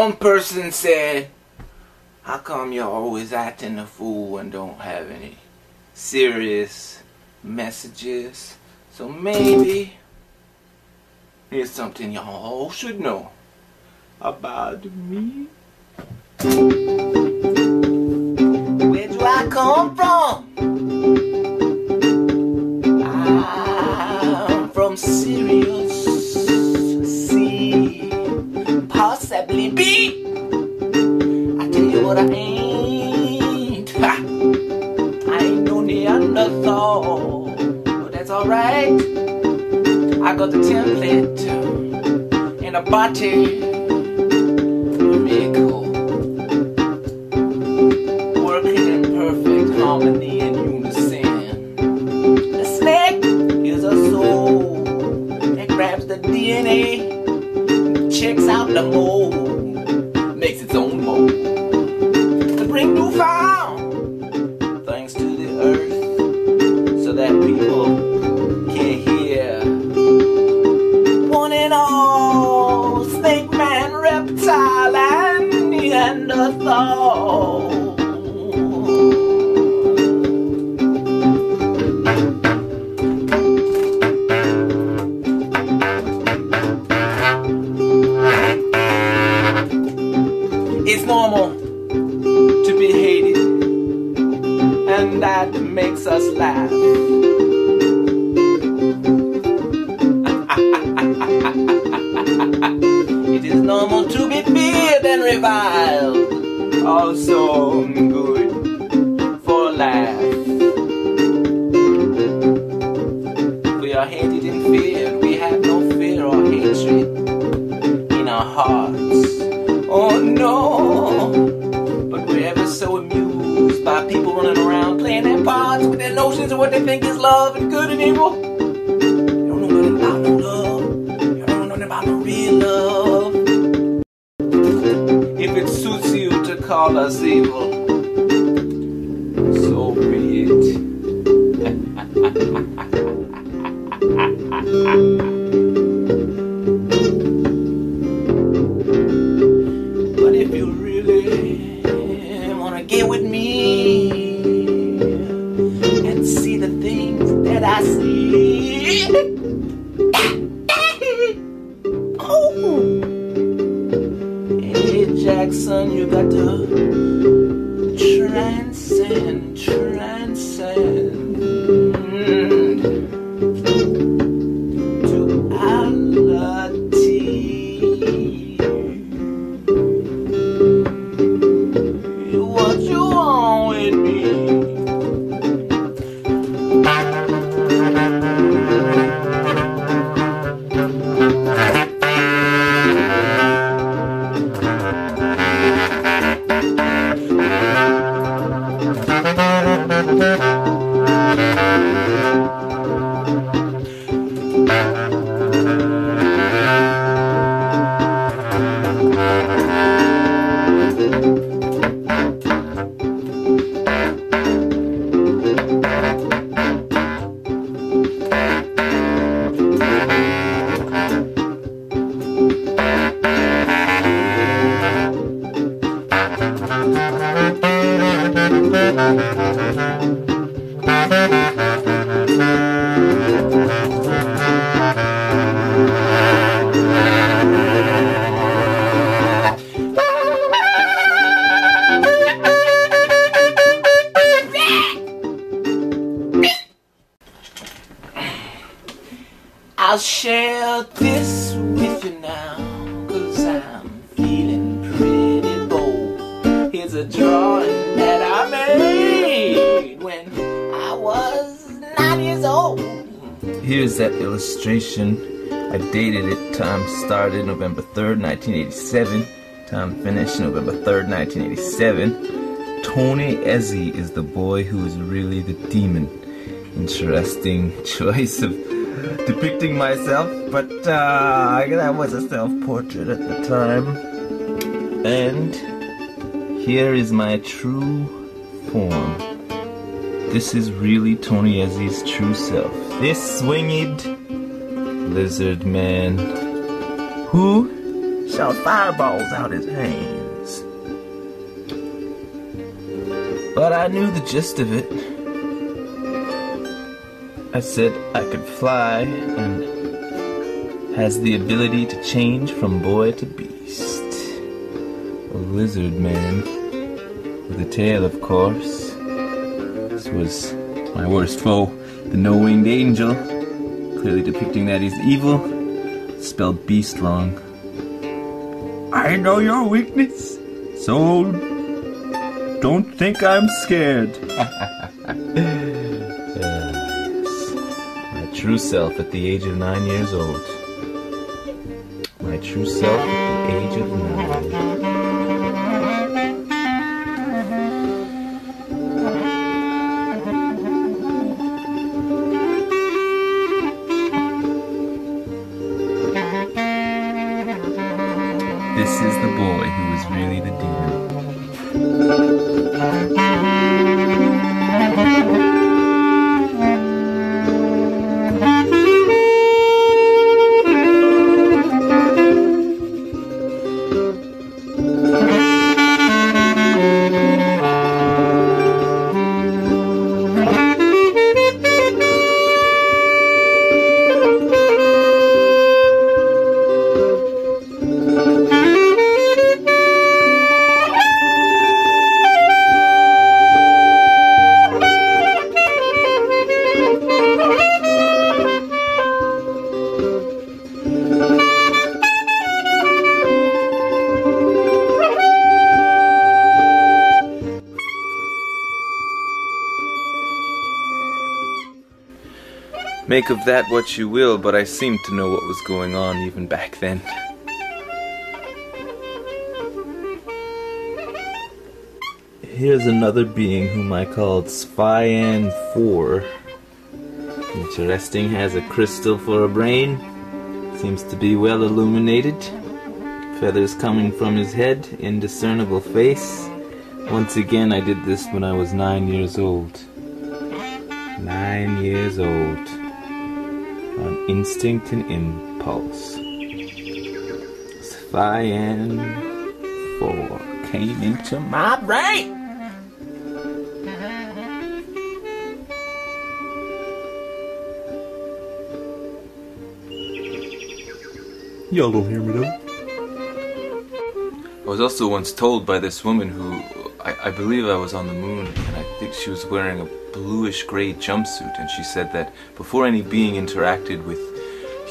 one person said, How come you're always acting a fool and don't have any serious messages? So maybe here's something y'all should know about me. Where do I come from? Possibly B. I tell you what I ain't. Ha! I ain't no Neanderthal, but that's alright. I got the template in a body. Miracle. Working in perfect harmony and unison. The snake is a soul that grabs the DNA, checks out the mold, makes its own mold. To bring newfound laugh. It is normal to be feared and reviled, also good for laugh. We are hated and feared, we have no fear or hatred in our hearts. Their of what they think is love and good and evil. They don't know nothing about no love. They don't know nothing about no real love. If it suits you to call us evil, illustration. I dated it. Time started November 3rd, 1987. Time finished November 3rd, 1987. Tony Ezzy is the boy who is really the demon. Interesting choice of depicting myself, but uh, that was a self-portrait at the time. And here is my true form. This is really Tony Ezzy's true self. This swinged lizard man who shot fireballs out his hands. But I knew the gist of it. I said I could fly and has the ability to change from boy to beast. A lizard man with a tail, of course. This was my worst foe, the no-winged angel, clearly depicting that he's evil, spelled beast wrong. I know your weakness, so don't think I'm scared. My true self at the age of nine years old. My true self at the age of nine. This is the boy who was really the demon. Make of that what you will, but I seem to know what was going on even back then. Here's another being whom I called Spyan 4. Interesting, has a crystal for a brain. Seems to be well illuminated. Feathers coming from his head, indiscernible face. Once again, I did this when I was nine years old. Nine years old. On instinct and impulse. Spyan 4 came into my brain. Y'all don't hear me though. I was also once told by this woman who I, I believe I was on the moon, and I think she was wearing a bluish gray jumpsuit, and she said that before any being interacted with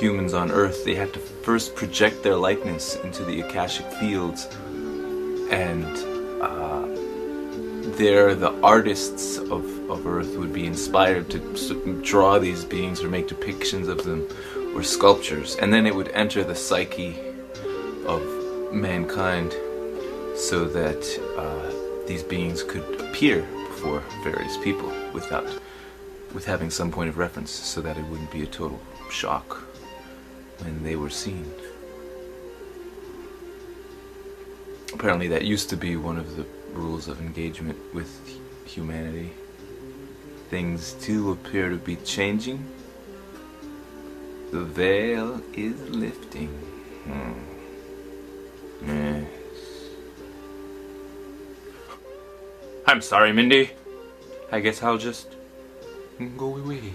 humans on Earth, they had to first project their likeness into the Akashic fields, and uh, there the artists of, of Earth would be inspired to draw these beings or make depictions of them or sculptures, and then it would enter the psyche of mankind so that uh, these beings could appear before various people without with having some point of reference so that it wouldn't be a total shock when they were seen apparently that used to be one of the rules of engagement with humanity things do appear to be changing the veil is lifting Hmm. Yes. I'm sorry, Mindy. I guess I'll just go away.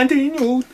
19 year old.